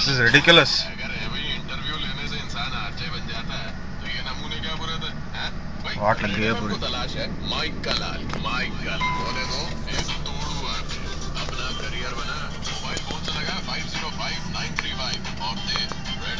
This is ridiculous. What a gay